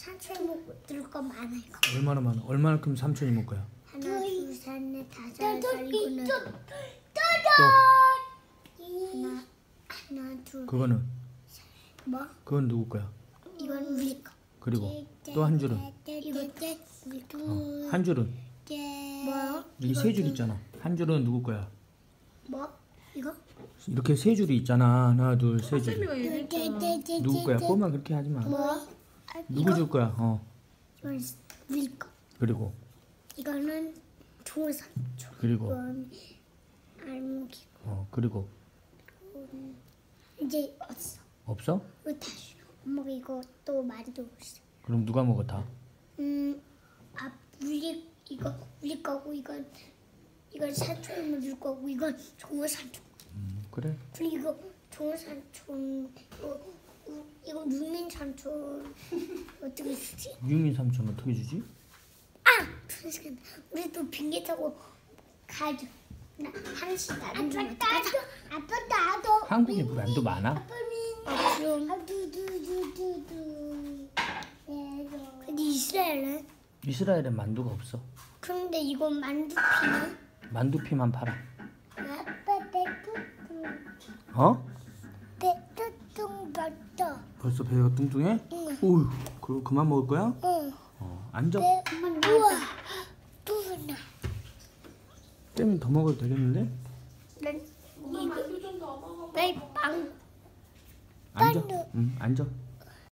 삼촌 먹을 거 많아 이거. 얼마나 많아? 얼마만큼 삼촌이 먹을 거야? 하나, 둘, 셋, 넷, 다섯, 여섯, 일곱, 여덟. 또 하나, 하나, 둘. 그거는 뭐? 그건 누구 거야? 이건 우리 거. 그리고 또 한 줄은 이거. 어, 한 줄은 뭐? 여기 세줄 있잖아. 한 줄은 누구 거야? 뭐? 이거? 이렇게 세 줄이 있잖아. 하나, 둘, 세 줄. 얘기했잖아. 누구 거야? 꼬마 그렇게 하지 마. 뭐? 누구 줄 거야? 어. 이건 우리 거. 그리고 이거는 삼촌. 그리고 이건 알목이. 어 그리고 이제 없어. 없어? 이거 다시. 엄마가 이거 또 만들고 있어. 그럼 누가 먹어 다? 음, 아, 우리 이거 우리 거고 이건 이건 삼촌이 만들 거고 이건 좋은 삼촌. 음, 그래. 그리고 이거 좋은 삼촌. 이거 유민 삼촌 어떻게 쓰지? 유민 삼촌 어떻게 주지? 아, 잠시만. 우리 또 비행기 타고 가야죠. 나 하나씩 나눈 좀 어떡하자. 아빠 나도. 한국에 브랜드 많아? 아, 그럼. 근데 이스라엘은? 이스라엘엔 만두가 없어. 그런데 이건 만두피는? 만두피만 팔아. 아빠 내 뚜뚱 어? 봤다. 벌써 배가 뚱뚱해? 응. 오유, 그럼 그만 먹을 거야? 응. 어, 앉아. 내 우와 뚜나. 땜이 더 먹어도 되겠는데? 난 좀더 먹어. 내빵 앉아. 응, 앉아.